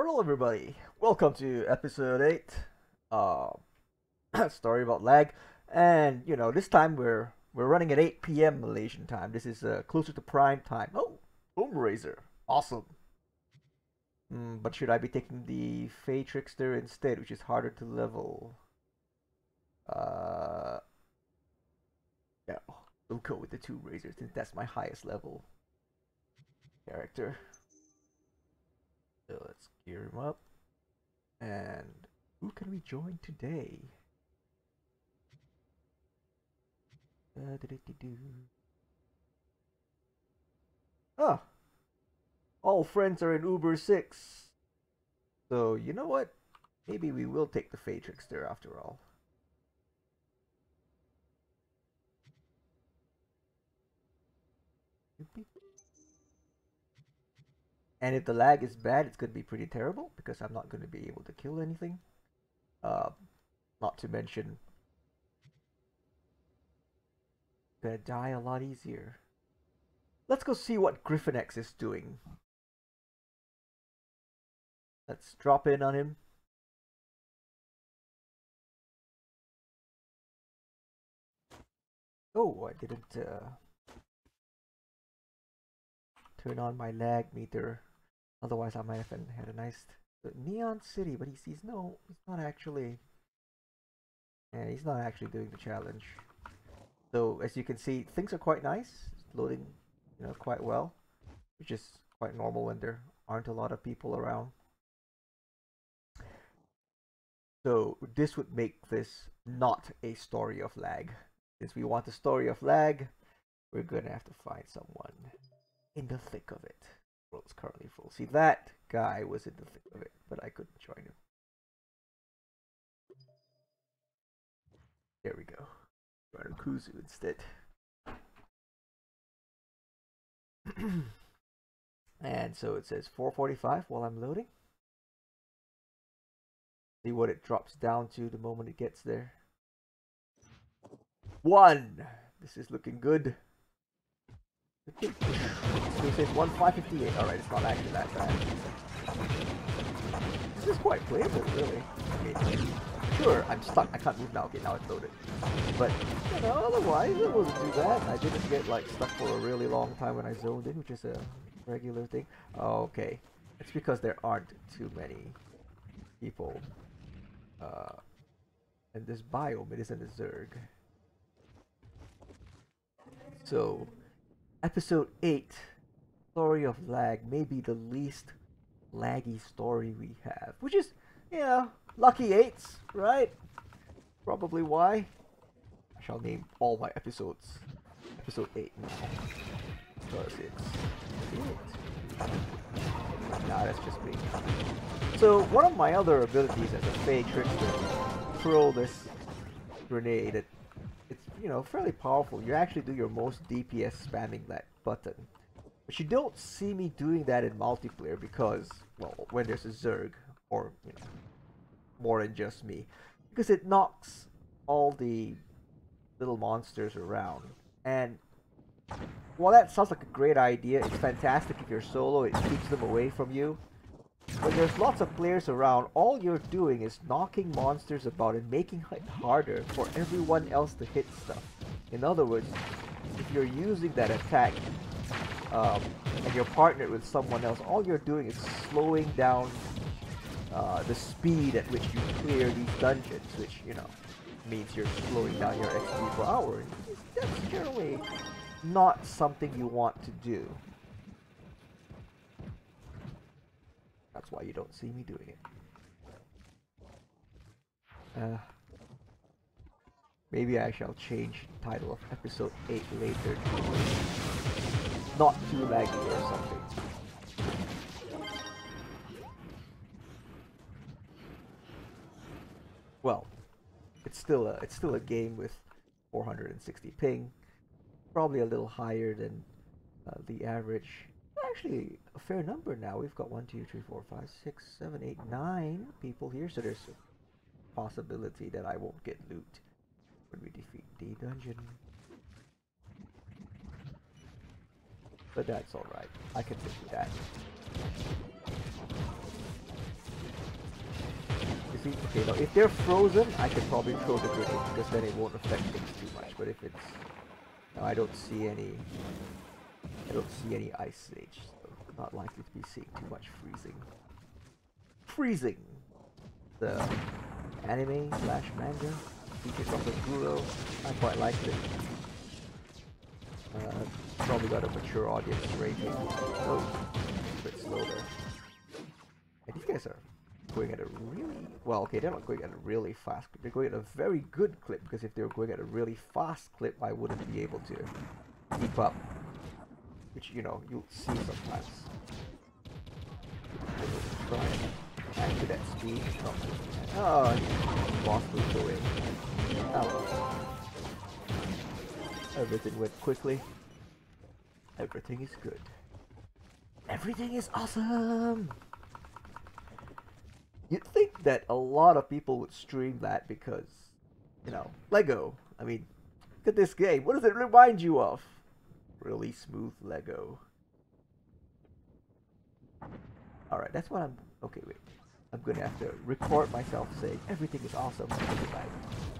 Hello, everybody. Welcome to episode eight. Uh, story about lag, and you know this time we're we're running at 8 p.m. Malaysian time. This is uh, closer to prime time. Oh, Boom Razor, awesome. Mm, but should I be taking the Fae Trickster instead, which is harder to level? Uh, yeah, we'll go with the two Razors since that's my highest level character. So let's gear him up. And who can we join today? Uh. Ah, all friends are in Uber 6. So, you know what? Maybe we will take the Fae there after all. And if the lag is bad, it's going to be pretty terrible because I'm not going to be able to kill anything. Uh, not to mention, gonna die a lot easier. Let's go see what Griffin X is doing. Let's drop in on him. Oh, I didn't uh, turn on my lag meter. Otherwise, I might have had a nice Neon City, but he sees no, he's not actually. Yeah, he's not actually doing the challenge. So as you can see, things are quite nice. It's loading, you know, quite well, which is quite normal when there aren't a lot of people around. So this would make this not a story of lag. Since we want a story of lag, we're gonna have to find someone in the thick of it. World's currently full. See, that guy was in the thick of it, but I couldn't join him. There we go. Join Kuzu instead. and so it says 445 while I'm loading. See what it drops down to the moment it gets there. One! This is looking good. So it says 1558. Alright, it's not actually that bad. This is quite playable, really. Okay. Sure, I'm stuck. I can't move now. Okay, now it's loaded. But, you know, otherwise, it wasn't too bad. I didn't get, like, stuck for a really long time when I zoned in, which is a regular thing. Okay. It's because there aren't too many people uh, in this biome. It isn't a Zerg. So, episode 8, Story of Lag, may be the least laggy story we have. Which is, you know lucky 8s, right? Probably why. I shall name all my episodes episode 8 now. Because it's 8. Nah, that's just me. So, one of my other abilities as a Fae Trickster, throw this grenade at you know, fairly powerful. You actually do your most DPS spamming that button. But you don't see me doing that in multiplayer because, well, when there's a Zerg, or, you know, more than just me. Because it knocks all the little monsters around. And while that sounds like a great idea, it's fantastic if you're solo, it keeps them away from you. When there's lots of players around, all you're doing is knocking monsters about and making it harder for everyone else to hit stuff. In other words, if you're using that attack um, and you're partnered with someone else, all you're doing is slowing down uh, the speed at which you clear these dungeons, which, you know, means you're slowing down your XP per hour. That's generally not something you want to do. That's why you don't see me doing it. Uh, maybe I shall change the title of episode 8 later to Not Too Laggy or something. Well, it's still a it's still a game with 460 ping, probably a little higher than uh, the average actually a fair number now. We've got one, two, three, four, five, six, seven, eight, nine people here, so there's a possibility that I won't get loot when we defeat the dungeon. But that's alright. I can with that. You see, okay, now if they're frozen, I can probably throw the grenade because then it won't affect things too much. But if it's, no, I don't see any, I don't see any ice age, so not likely to be seeing too much freezing. Freezing, the anime slash manga features of the. I quite liked it. Uh, probably got a mature audience rating. Oh, a bit slow there. And these guys are going at a really well. Okay, they're not going at a really fast clip. They're going at a very good clip because if they were going at a really fast clip, I wouldn't be able to keep up. Which you know you'll see sometimes. Add to that speed. Oh, boss moved. Oh. Everything went quickly. Everything is good. Everything is awesome! You'd think that a lot of people would stream that because, you know, Lego. I mean, look at this game. What does it remind you of? Really smooth Lego. Alright, that's what I'm... Okay, wait. I'm gonna have to record myself saying everything is awesome I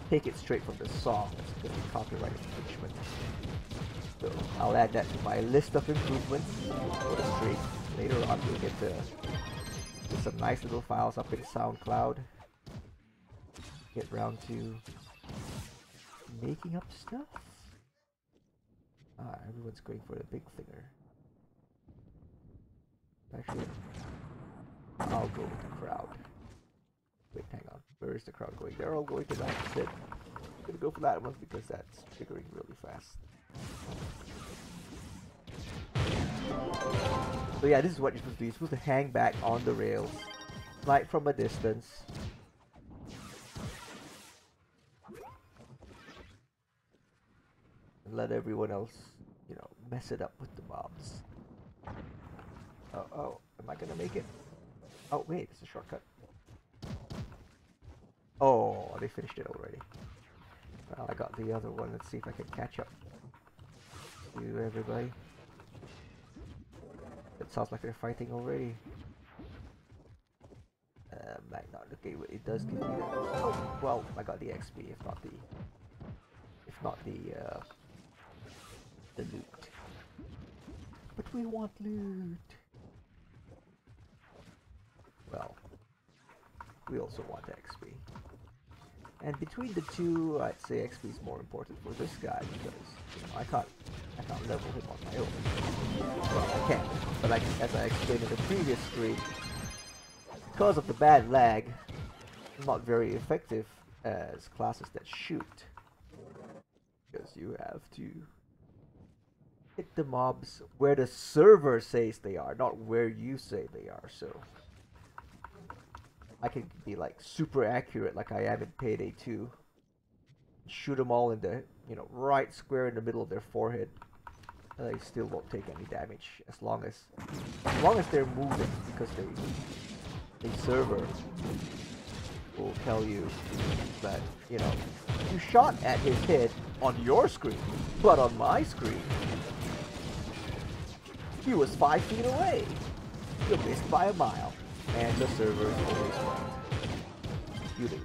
take it straight from the song. It's gonna be copyright infringement. So I'll add that to my list of improvements for the stream. Later on we'll get to, to some nice little files up in SoundCloud. Get round to making up stuff. Ah, everyone's going for the big finger. Actually, I'll go with the crowd. Wait, hang on. Where is the crowd going? They're all going to that sit. I'm gonna go for that one because that's triggering really fast. So yeah, this is what you're supposed to do. You're supposed to hang back on the rails, slide from a distance. And let everyone else, you know, mess it up with the mobs. Oh, oh, am I gonna make it? Oh, wait, it's a shortcut. Oh, they finished it already. Well, I got the other one. Let's see if I can catch up to everybody. It sounds like they're fighting already. Uh, might not. Okay, it does give me. The, oh, well, I got the XP. If not the, if not the, uh, the loot. But we want loot. Well, we also want XP. And between the two, I'd say XP is more important for this guy because you know, I can't I can't level him on my own. Well, I can, but I, as I explained in the previous stream, because of the bad lag, I'm not very effective as classes that shoot. Because you have to hit the mobs where the server says they are, not where you say they are. So I can be like super accurate like I am in Payday 2. Shoot them all in the, you know, right square in the middle of their forehead. And they still won't take any damage as long as, as long as they're moving because they, the server will tell you that, you know, you shot at his head on your screen, but on my screen, he was five feet away. You missed by a mile and the server is always right. You lose.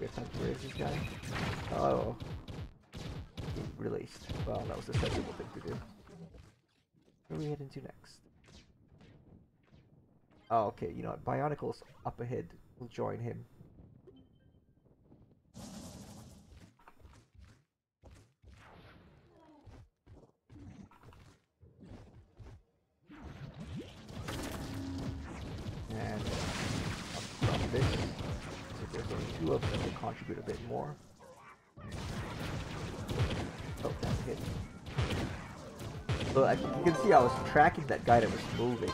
To raise this guy. Oh. Released. Well, that was a sensible thing to do. Where are we heading to next? Oh, okay, you know what? Bionicle's up ahead. We'll join him. this. If two they contribute a bit more. Oh, that hit. So you can see I was tracking that guy that was moving.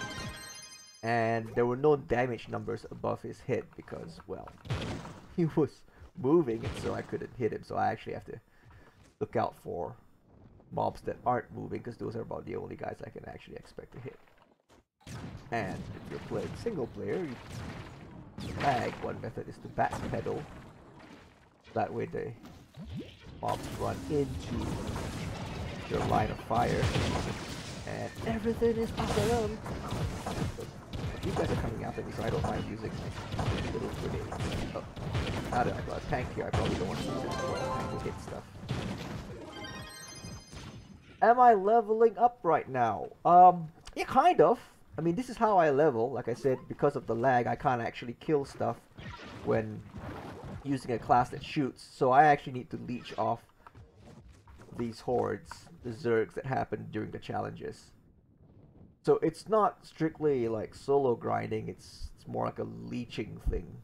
And there were no damage numbers above his head because, well, he was moving and so I couldn't hit him. So I actually have to look out for mobs that aren't moving because those are about the only guys I can actually expect to hit. And if you're playing single player, you lag, one method is to back backpedal. That way the mobs run into your line of fire. And everything is awesome. you guys are coming after me, so I don't mind using my little grenades. Oh, now that I've got a tank here, I probably don't want to use it for tank to hit stuff. Am I leveling up right now? Um, yeah, kind of. I mean, this is how I level. Like I said, because of the lag, I can't actually kill stuff when using a class that shoots. So I actually need to leech off these hordes, the zergs that happen during the challenges. So it's not strictly like solo grinding, it's, it's more like a leeching thing.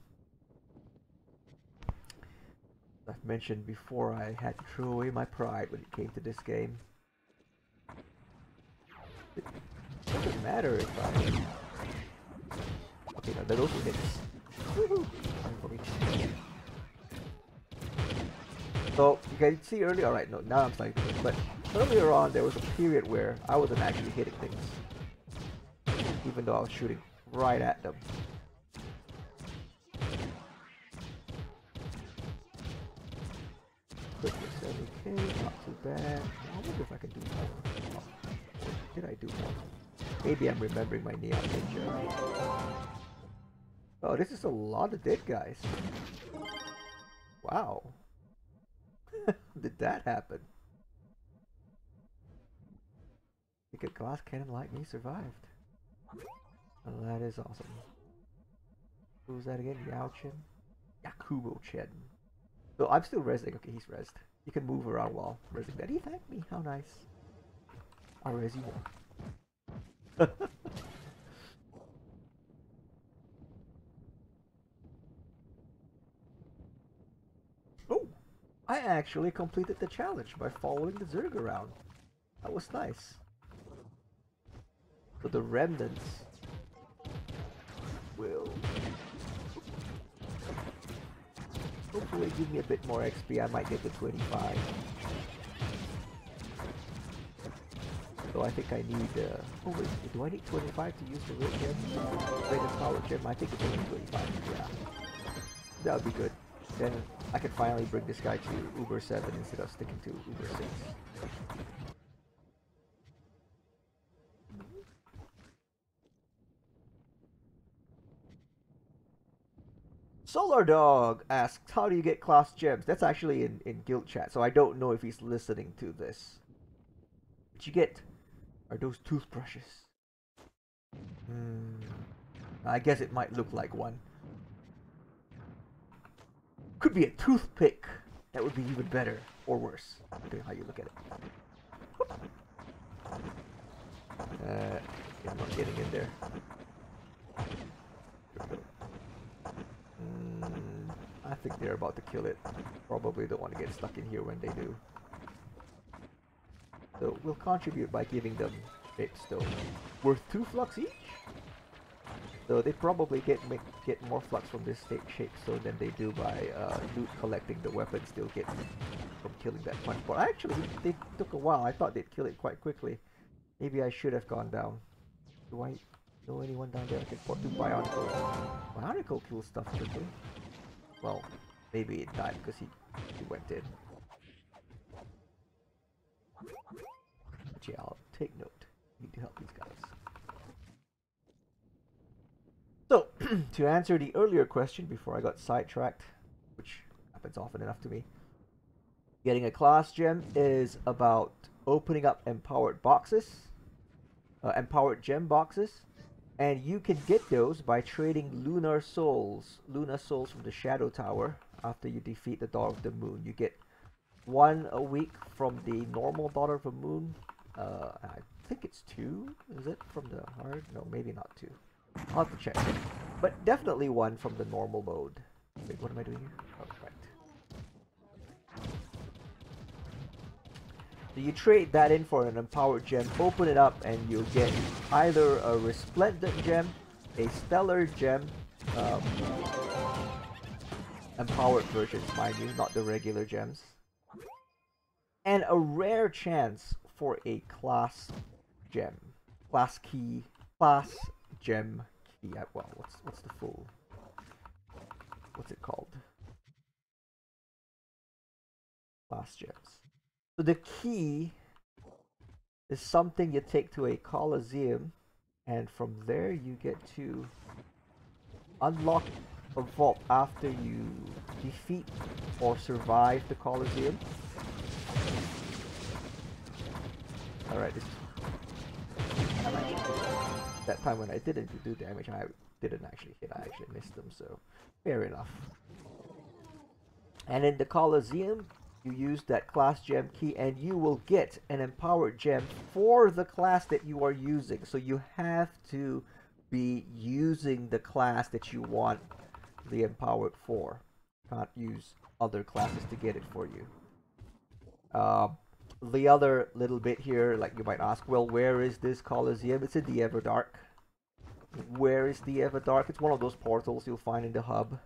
I've mentioned before I had to throw away my pride when it came to this game. Doesn't matter if I... Okay, now those were hits. So, you can see earlier, alright, no, now I'm starting but earlier on there was a period where I wasn't actually hitting things even though I was shooting right at them. Quick 70k, not too bad. I wonder if I can do more. Did I do more? Maybe I'm remembering my Neon Ninja. Oh, this is a lot of dead guys. Wow. Did that happen? I think a glass cannon like me survived. Oh, that is awesome. Who's that again? Yao Chen? Yakubo Chen. So I'm still resting. Okay, he's rest. You can move around while resting. Did he thank me? How nice. I'll res you more. oh! I actually completed the challenge by following the Zerg around. That was nice. So the remnants will hopefully give me a bit more XP. I might get to 25. So I think I need, uh, oh wait, do I need 25 to use the red gem? Power gem? I think it's only 25, yeah. That would be good. Then I can finally bring this guy to Uber 7 instead of sticking to Uber 6. Solar Dog asks, how do you get class gems? That's actually in, in guild chat, so I don't know if he's listening to this. But you get are those toothbrushes. Hmm. I guess it might look like one. Could be a toothpick. That would be even better. Or worse, depending how you look at it. Uh, I'm not getting in there. Mm, I think they're about to kill it. Probably don't want to get stuck in here when they do. So we'll contribute by giving them Shape Stone. Worth 2 flux each? So they probably get make, get more flux from this state shape stone than they do by uh, loot collecting the weapons they'll get from killing that punch ball. Actually, they took a while. I thought they'd kill it quite quickly. Maybe I should have gone down. Do I know anyone down there I can port to Bionicle? Bionicle kills stuff quickly. Well, maybe it died because he, he went in. But yeah, I'll take note. Need to help these guys. So, to answer the earlier question before I got sidetracked, which happens often enough to me, getting a class gem is about opening up empowered boxes, uh, empowered gem boxes, and you can get those by trading lunar souls, lunar souls from the Shadow Tower after you defeat the Daughter of the Moon. You get one a week from the normal Daughter of the Moon. Uh, I think it's two. Is it from the hard? No, maybe not two. I'll have to check. But definitely one from the normal mode. Wait, what am I doing here? Oh, right. So you trade that in for an empowered gem, open it up, and you'll get either a resplendent gem, a stellar gem, um, empowered versions, mind you, not the regular gems, and a rare chance for a class gem, class key, class gem key. Uh, well, what's what's the full? What's it called? Class gems. So the key is something you take to a coliseum and from there you get to unlock a vault after you defeat or survive the Colosseum. Alright, that time when I didn't do damage, I didn't actually hit, I actually missed them, so fair enough. And in the Colosseum, you use that class gem key and you will get an empowered gem for the class that you are using. So you have to be using the class that you want the empowered for. Can't use other classes to get it for you. Uh, the other little bit here, like you might ask, well, where is this Colosseum? It's in the Everdark. Where is the Everdark? It's one of those portals you'll find in the hub.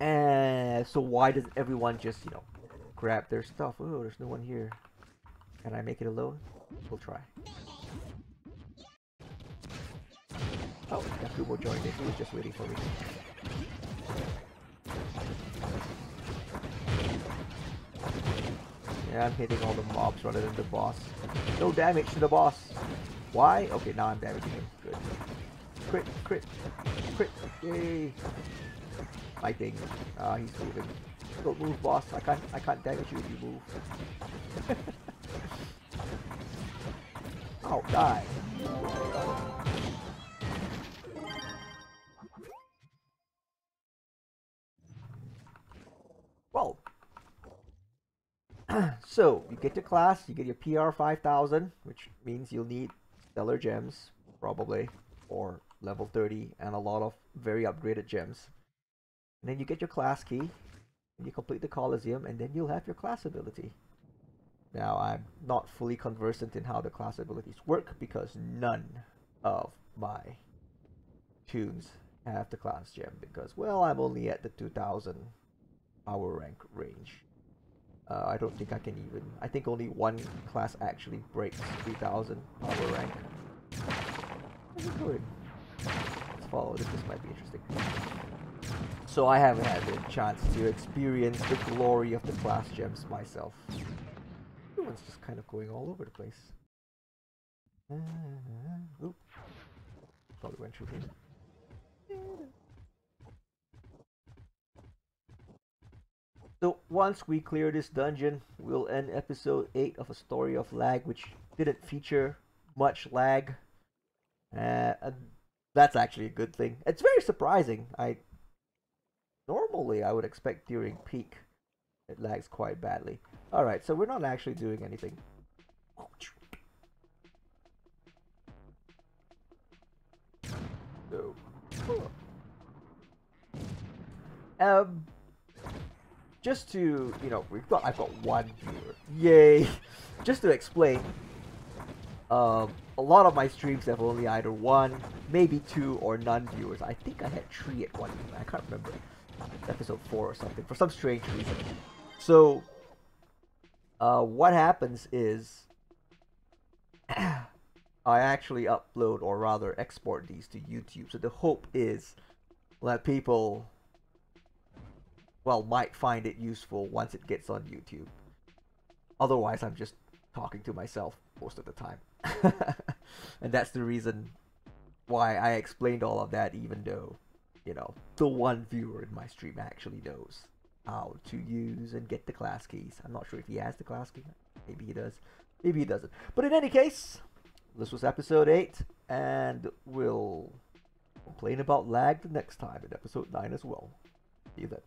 And so why does everyone just, you know, grab their stuff? Oh, there's no one here. Can I make it alone? We'll try. Oh, Yakumo joined it. He was just waiting for me. Yeah, I'm hitting all the mobs rather than the boss. No damage to the boss. Why? Okay, now I'm damaging him. Good. Crit, crit, crit. Yay. Fighting. Ah, uh, he's moving. Don't move, boss. I can't. I can't damage you if you move. oh, die. So you get to class, you get your PR 5000, which means you'll need stellar gems, probably, or level 30, and a lot of very upgraded gems. And then you get your class key, and you complete the Colosseum, and then you'll have your class ability. Now, I'm not fully conversant in how the class abilities work because none of my tunes have the class gem because, well, I'm only at the 2000 power rank range. Uh, I don't think I can even... I think only one class actually breaks 3000 power rank. Let's follow this. This might be interesting. So I haven't had the chance to experience the glory of the class gems myself. Everyone's just kind of going all over the place. Uh, oop. Probably went through here. So once we clear this dungeon, we'll end episode 8 of A Story of Lag, which didn't feature much lag. Uh, that's actually a good thing. It's very surprising. I Normally, I would expect during peak, it lags quite badly. Alright, so we're not actually doing anything. So, um, just to, you know, we've got, I've got one viewer. Yay! Just to explain, um, a lot of my streams have only either one, maybe two, or none viewers. I think I had three at one time. I can't remember. Episode four or something, for some strange reason. So, uh, what happens is, I actually upload, or rather export these to YouTube. So the hope is that people well, might find it useful once it gets on YouTube. Otherwise, I'm just talking to myself most of the time. and that's the reason why I explained all of that, even though, you know, the one viewer in my stream actually knows how to use and get the class keys. I'm not sure if he has the class key. Maybe he does. Maybe he doesn't. But in any case, this was episode 8, and we'll complain about lag the next time in episode 9 as well. See you then.